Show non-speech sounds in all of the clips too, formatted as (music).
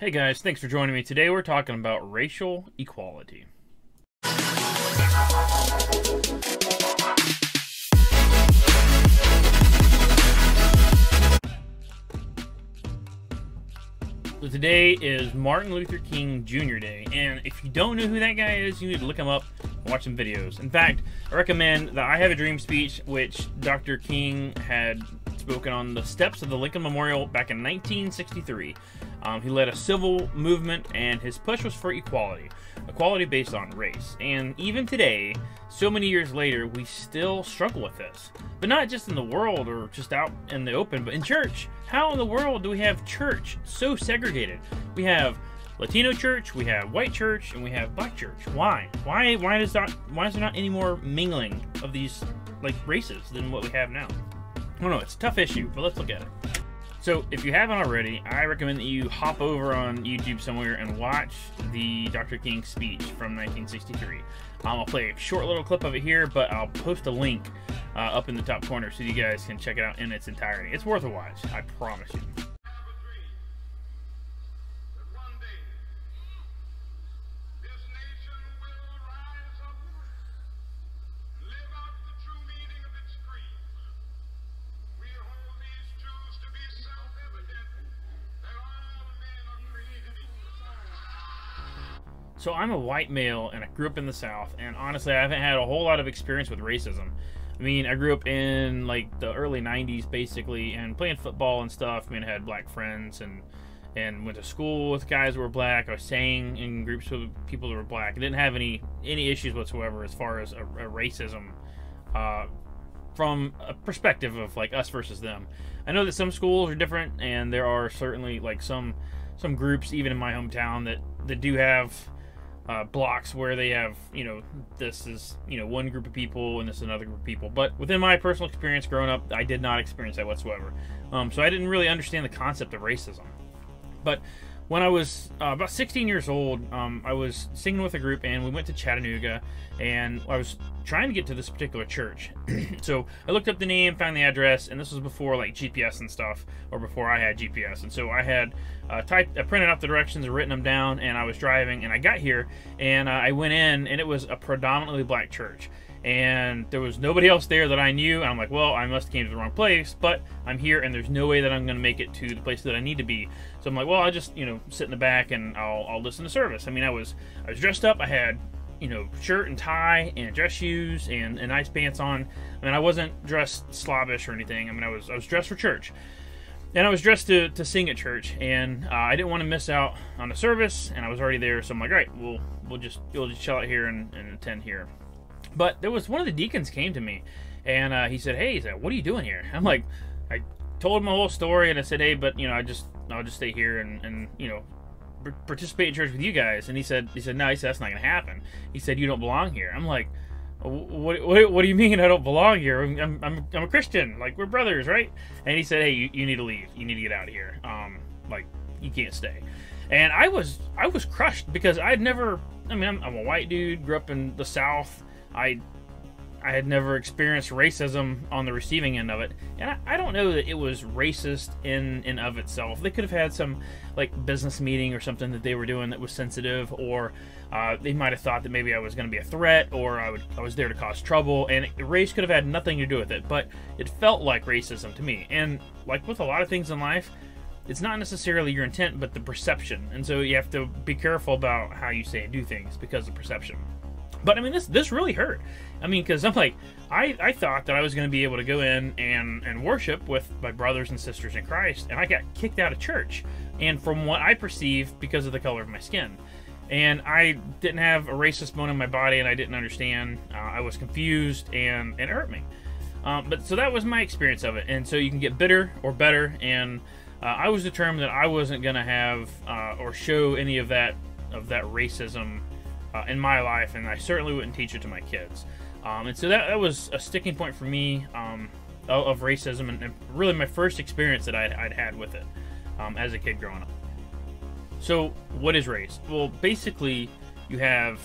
Hey guys, thanks for joining me. Today we're talking about racial equality. So today is Martin Luther King Jr. Day, and if you don't know who that guy is, you need to look him up watch some videos. In fact, I recommend the I Have a Dream speech, which Dr. King had spoken on the steps of the Lincoln Memorial back in 1963. Um, he led a civil movement, and his push was for equality, equality based on race. And even today, so many years later, we still struggle with this. But not just in the world or just out in the open, but in church. How in the world do we have church so segregated? We have Latino church, we have white church, and we have black church. Why? Why? Why does that? Why is there not any more mingling of these like races than what we have now? Don't know. It's a tough issue, but let's look at it. So, if you haven't already, I recommend that you hop over on YouTube somewhere and watch the Dr. King speech from 1963. Um, I'll play a short little clip of it here, but I'll post a link uh, up in the top corner so you guys can check it out in its entirety. It's worth a watch, I promise you. So I'm a white male and I grew up in the South, and honestly, I haven't had a whole lot of experience with racism. I mean, I grew up in like the early '90s, basically, and playing football and stuff. I mean, I had black friends and and went to school with guys who were black. I sang in groups with people who were black. I didn't have any any issues whatsoever as far as a, a racism uh, from a perspective of like us versus them. I know that some schools are different, and there are certainly like some some groups even in my hometown that that do have uh, blocks where they have, you know, this is, you know, one group of people and this is another group of people. But within my personal experience growing up, I did not experience that whatsoever. Um, so I didn't really understand the concept of racism. But when I was uh, about 16 years old, um, I was singing with a group and we went to Chattanooga and I was trying to get to this particular church. (clears throat) so I looked up the name, found the address, and this was before like GPS and stuff, or before I had GPS. And so I had uh, typed, I printed out the directions, written them down, and I was driving and I got here and uh, I went in and it was a predominantly black church and there was nobody else there that I knew. And I'm like, well, I must have came to the wrong place, but I'm here, and there's no way that I'm going to make it to the place that I need to be. So I'm like, well, I'll just you know sit in the back and I'll I'll listen to service. I mean, I was I was dressed up. I had you know shirt and tie and dress shoes and, and nice pants on. I mean, I wasn't dressed slobbish or anything. I mean, I was I was dressed for church. And I was dressed to, to sing at church, and uh, I didn't want to miss out on the service, and I was already there, so I'm like, all right, we'll we'll just we'll just chill out here and, and attend here. But there was one of the deacons came to me, and uh, he said, "Hey, he said, what are you doing here?" (laughs) I'm like, I told him my whole story, and I said, "Hey, but you know, I just I'll just stay here and and you know." participate in church with you guys and he said he said no he said that's not gonna happen he said you don't belong here i'm like what, what, what do you mean I don't belong here? I'm, I'm, I'm a Christian. Like, we're brothers, right? And he said, hey, you, you need to leave. You need to get out of here. Um, like, you can't stay. And I was, I was crushed because I'd never, I mean, I'm, I'm a white dude, grew up in the South. I I had never experienced racism on the receiving end of it, and I, I, don't know that it was racist in and of itself. They could have had some like business meeting or something that they were doing that was sensitive, or uh, they might have thought that maybe I was going to be a threat, or I would I was there to cause trouble, and race could have had nothing to do with it. But it felt like racism to me, and like with a lot of things in life, it's not necessarily your intent, but the perception, and so you have to be careful about how you say and do things because of perception. But I mean, this this really hurt. I mean, because I'm like, I, I thought that I was going to be able to go in and, and worship with my brothers and sisters in Christ, and I got kicked out of church. And from what I perceived, because of the color of my skin. And I didn't have a racist bone in my body, and I didn't understand. Uh, I was confused, and, and it hurt me. Um, but so that was my experience of it. And so you can get bitter or better. And uh, I was determined that I wasn't going to have uh, or show any of that of that racism uh, in my life, and I certainly wouldn't teach it to my kids. Um, and so that, that was a sticking point for me um, of, of, racism, and, and, really my first experience that I'd, I'd had with it um, as a kid growing up. So, what is race? Well, basically, you have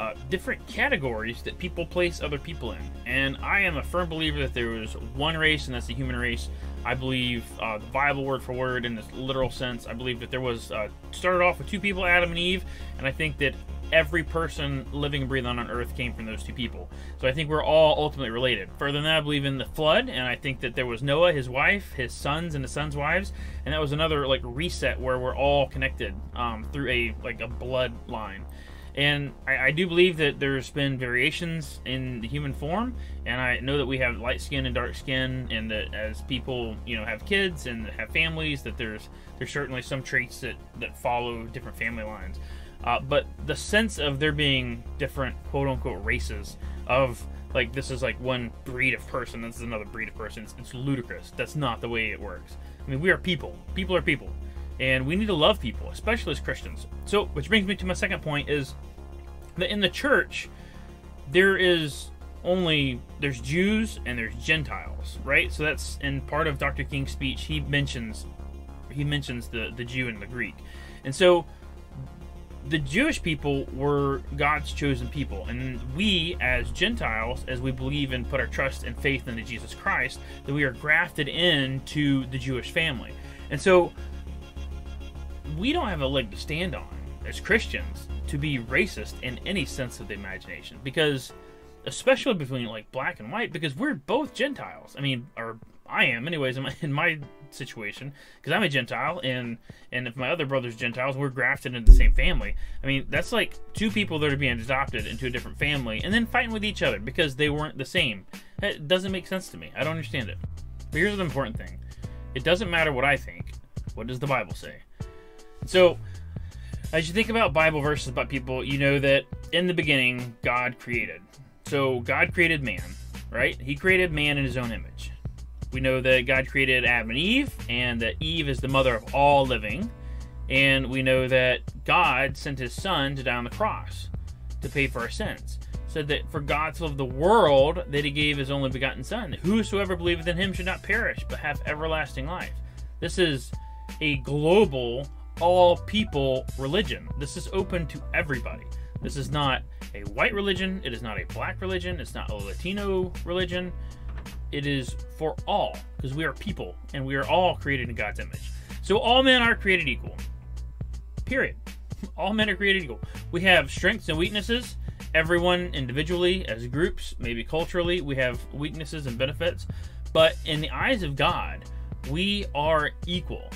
uh, different categories that people place other people in. And I am a firm believer that there is one race, and that's the human race. I believe uh, the Bible word for word in this literal sense. I believe that there was uh, started off with two people, Adam and Eve, and I think that every person living and breathing on earth came from those two people. So I think we're all ultimately related. Further than that, I believe in the flood, and I think that there was Noah, his wife, his sons, and his sons' wives, and that was another like reset where we're all connected um, through a like a bloodline. And I, I, do believe that there's been variations in the human form, and I know that we have light skin and dark skin, and that as people, you know, have kids and have families, that there's there's certainly some traits that that follow different family lines. Uh, but the sense of there being different quote unquote races of like this is like one breed of person, this is another breed of person. It's, it's ludicrous. That's not the way it works. I mean, we are people. People are people and we need to love people, especially as Christians. So, which brings me to my second point is that in the church there is only there's Jews and there's Gentiles, right? So that's in part of Dr. King's speech. He mentions he mentions the the Jew and the Greek, and so the Jewish people were God's chosen people, and we as Gentiles, as we believe and put our trust and faith into Jesus Christ, that we are grafted into the Jewish family, and so we don't have a leg to stand on as Christians to be racist in any sense of the imagination because especially between like black and white because we're both Gentiles. I mean, or I am anyways in my, in my situation because I'm a Gentile and and if my other brother's Gentiles, we're grafted into the same family. I mean, that's like two people that are being adopted into a different family and then fighting with each other because they weren't the same. It doesn't make sense to me. I don't understand it. But here's the important thing. It doesn't matter what I think. What does the Bible say? So, as you think about Bible verses about people, you know that in the beginning, God created. So, God created man, right? He created man in his own image. We know that God created Adam and Eve, and that Eve is the mother of all living. And we know that God sent his son to die on the cross to pay for our sins. Said that for God to love the world, that he gave his only begotten son. Whosoever believeth in him should not perish, but have everlasting life. This is a global all people religion. This is open to everybody. This is not a white religion. It is not a black religion. It's not a Latino religion. It is for all because we are people and we are all created in God's image. So all men are created equal. Period. (laughs) All men are created equal. We have strengths and weaknesses. Everyone individually, as groups, maybe culturally, we have weaknesses and benefits. But in the eyes of God, we are equal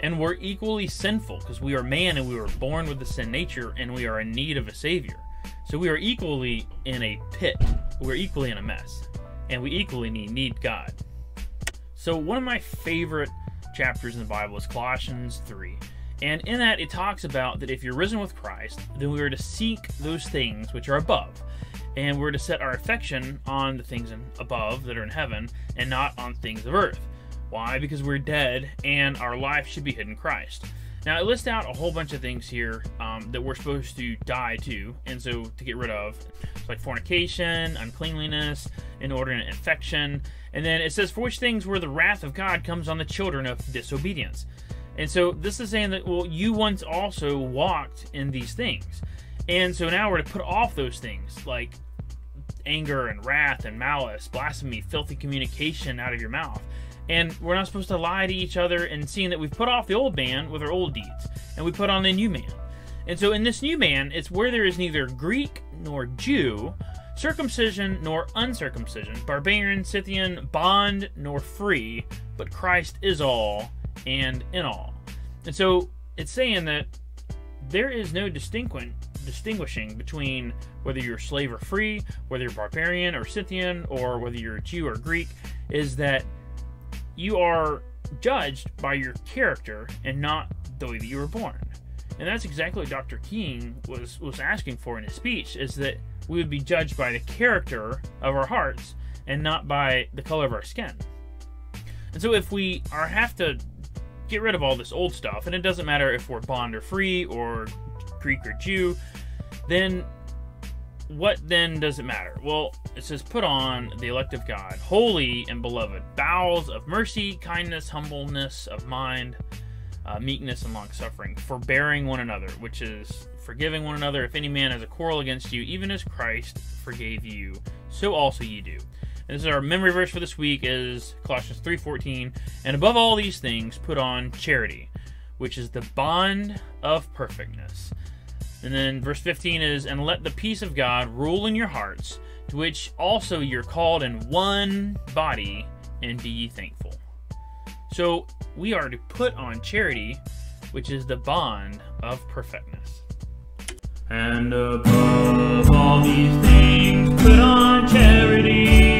and we're equally sinful because we are man and we were born with the sin nature and we are in need of a savior. So we are equally in a pit. We're equally in a mess. And we equally need, need God. So one of my favorite chapters in the Bible is Colossians 3. And in that it talks about that if you're risen with Christ, then we are to seek those things which are above. And we're to set our affection on the things above that are in heaven and not on things of earth. Why? Because we're dead and our life should be hidden in Christ. Now, I list out a whole bunch of things here um, that we're supposed to die to, and so to get rid of, like fornication, uncleanliness, inordinate infection, and then it says, for which things where the wrath of God comes on the children of disobedience. And so this is saying that, well, you once also walked in these things. And so now we're to put off those things like anger and wrath and malice, blasphemy, filthy communication out of your mouth and we're not supposed to lie to each other and seeing that we've put off the old man with our old deeds and we put on the new man. And so in this new man, it's where there is neither Greek nor Jew, circumcision nor uncircumcision, barbarian, Scythian, bond nor free, but Christ is all and in all. And so it's saying that there is no distinguishing distinguishing between whether you're slave or free, whether you're barbarian or Scythian, or whether you're Jew or Greek, is that you are judged by your character and not the way that you were born. And that's exactly what Dr. King was was asking for in his speech is that we would be judged by the character of our hearts and not by the color of our skin. And so if we are have to get rid of all this old stuff, and it doesn't matter if we're bond or free or Greek or Jew, then what then does it matter? Well, it says, Put on the elect of God, holy and beloved, bowels of mercy, kindness, humbleness of mind, uh, meekness, and long suffering, forbearing one another, which is forgiving one another if any man has a quarrel against you, even as Christ forgave you, so also ye do. And this is our memory verse for this week is Colossians 3:14, and above all these things put on charity, which is the bond of perfectness. And then verse 15 is and let the peace of God rule in your hearts, to which also you're called in one body, and be ye thankful. So we are to put on charity, which is the bond of perfectness. And above all these things, put on charity,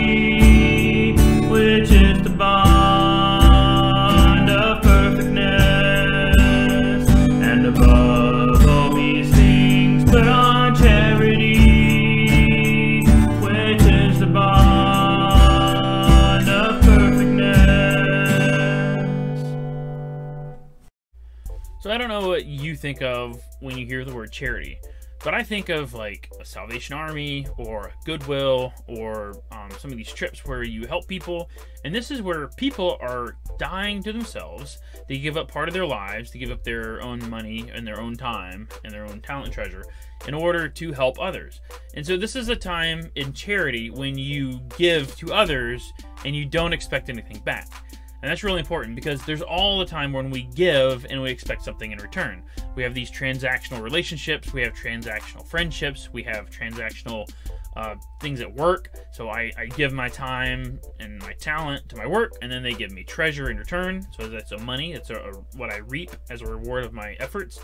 I don't know what you think of when you hear the word charity, but I think of like a Salvation Army or Goodwill or um, some of these trips where you help people, and this is where people are dying to themselves. They give up part of their lives, they give up their own money and their own time and their own talent and treasure in order to help others. And so this is a time in charity when you give to others and you don't expect anything back. And that's really important because there's all the time when we give and we expect something in return. We have these transactional relationships, we have transactional friendships, we have transactional uh, things at work. So I, I give my time and my talent to my work, and then they give me treasure in return. So that's a money, it's a, a, what I reap as a reward of my efforts.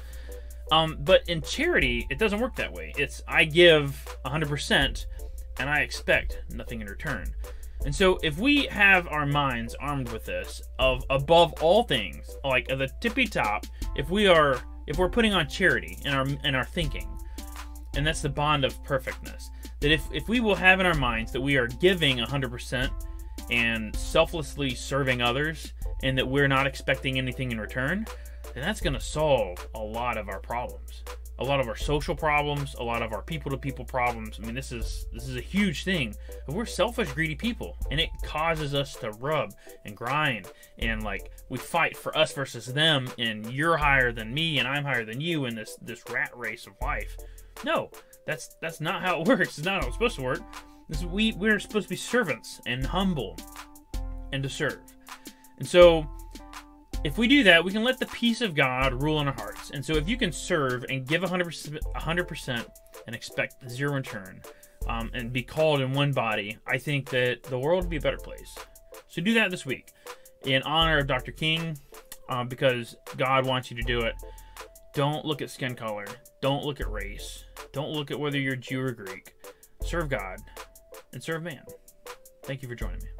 Um, but in charity, it doesn't work that way. It's I give 100% and I expect nothing in return. And so, if we have our minds armed with this, of above all things, like at the tippy top, if we are, if we're putting on charity in our in our thinking, and that's the bond of perfectness, that if if we will have in our minds that we are giving 100% and selflessly serving others, and that we're not expecting anything in return, then that's going to solve a lot of our problems a lot of our social problems, a lot of our people-to-people problems. I mean, this is this is a huge thing. We're selfish, greedy people, and it causes us to rub and grind and like we fight for us versus them, and you're higher than me, and I'm higher than you in this this rat race of life. No, that's that's not how it (laughs) works. It's not how it's supposed to work. This we we're supposed to be servants and humble and to serve. And so if we do that, we can let the peace of God rule in our hearts. And so if you can serve and give 100%, 100% and expect zero return um, and be called in one body, I think that the world would be a better place. So do that this week in honor of Dr. King um, because God wants you to do it. Don't look at skin color. Don't look at race. Don't look at whether you're Jew or Greek. Serve God and serve man. Thank you for joining me.